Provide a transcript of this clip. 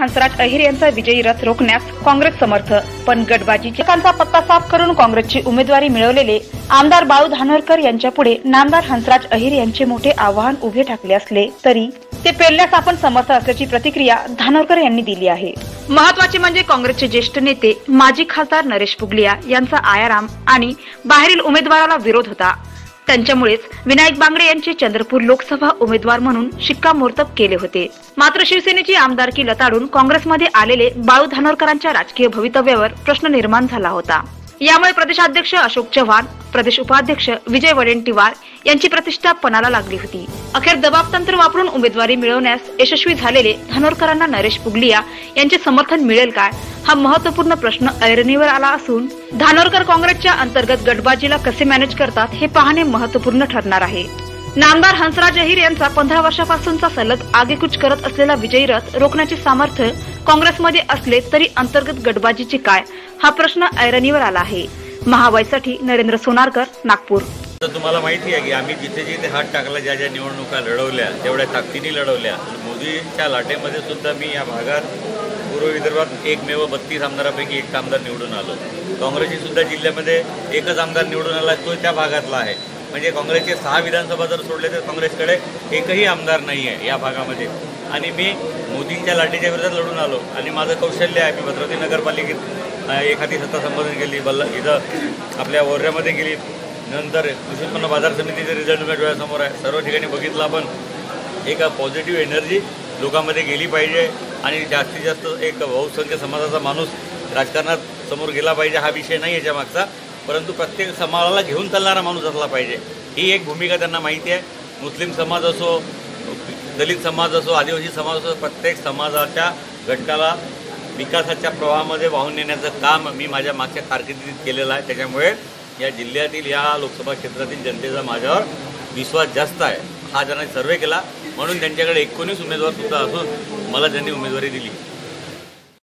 हंसराज अहिर यांचा विजयी रथ रोखण्यास काँग्रेस समर्थ. पण गटबाजीच्या पत्ता साफ करून काँग्रेसची उमेदवारी मिळवलेले आमदार बाळू धानोरकर यांच्या पुढे नामदार हंसराज अहिर यांचे मोठे आव्हान उभे ठाकले असले तरी ते पेलण्यास आपण समर्थ असल्याची प्रतिक्रिया धानोरकर यांनी दिली आहे. महत्त्वाचे म्हणजे काँग्रेसचे ज्येष्ठ नेते माजी खासदार नरेश पुगलिया यांचा आयाराम आणि बाहेरील उमेदवाराला विरोध होता. त्यांच्यामुळेच विनायक बांगडे यांचे चंद्रपूर लोकसभा उमेदवार म्हणून शिक्कामोर्तब केले होते. मात्र शिवसेनेची आमदारकी लताडून काँग्रेसमध्ये आलेले बाळू धानोरकरांच्या राजकीय भवितव्यावर प्रश्न निर्माण झाला होता. यामुळे प्रदेशाध्यक्ष अशोक चव्हाण प्रदेश उपाध्यक्ष विजय वडेंटीवार यांची प्रतिष्ठा पणाला लागली होती. अखेर दबाब तंत्र वापरून उमेदवारी मिळवण्यास यशस्वी झालेले धानोरकरांना नरेश पुगलिया यांचे समर्थन मिळेल काय? हा महत्त्वपूर्ण प्रश्न ऐरणीवर आला असून धानोरकर काँग्रेसच्या अंतर्गत गटबाजीला कसे मॅनेज करतात हे पाहणे महत्त्वपूर्ण ठरणार आहे. नामदार हंसराज अहिर यांचा पंधरा वर्षापासूनचा सलग आगेकूच करत असलेला विजयी रथ रोखण्याचे सामर्थ्य काँग्रेसमध्ये असले तरी अंतर्गत गटबाजीचे काय? हा प्रश्न ऐरणीवर आला आहे. महावाईसाठी नरेंद्र सोनारकर नागपूर. तर तुम्हाला माहिती आहे की आम्ही जिथे जिथे हात टाकला ज्या ज्या निवडणुका लढवल्या तेवढ्या ताकदीने लढवल्या. मोदीच्या लाटेमध्ये सुद्धा मी या भागात पूर्व विदर्भात एकमेव बत्तीस आमदारापैकी एक आमदार निवडून आलो. काँग्रेसची सुद्धा जिल्ह्यामध्ये एकच आमदार निवडून आला तो त्या भागातला आहे. म्हणजे काँग्रेसचे सहा विधानसभा जर सोडले तर काँग्रेसकडे एकही आमदार नाही आहे या भागामध्ये. आणि मी मोदींच्या लाटेच्या विरोधात लढून आलो आणि माझं कौशल्य आहे. मी भद्रावती नगरपालिकेत एखादी सत्ता संबोधन केली बल्ल इथं आपल्या ओऱ्यामध्ये गेली. नंतर कृषी उत्पन्न बाजार समितीचे रिझल्ट माझ्या डोळ्यासमोर आहे. सर्व ठिकाणी बघितलं आपण. एक पॉझिटिव्ह एनर्जी लोकांमध्ये गेली पाहिजे आणि जास्तीत जास्त एक बहुसंख्य समाजाचा माणूस राजकारणात समोर गेला पाहिजे हा विषय नाही याच्या मागचा. परंतु प्रत्येक समाजाला घेऊन चालणारा माणूस असला पाहिजे. ही एक भूमिका त्यांना माहिती आहे. मुस्लिम समाज असो दलित समाज असो आदिवासी समाज असो प्रत्येक समाजाच्या घटकाला विकासाच्या प्रवाहामध्ये वाहून नेण्याचं काम मी माझ्या मागच्या कारकिर्दीत केलेलं आहे. त्याच्यामुळे या जिल्ह्यातील या लोकसभा क्षेत्रातील जनतेचा माझ्यावर विश्वास जास्त आहे. हा त्यांना सर्वे केला म्हणून त्यांच्याकडे एकोणीस उमेदवार सुद्धा असून मला त्यांनी उमेदवारी दिली.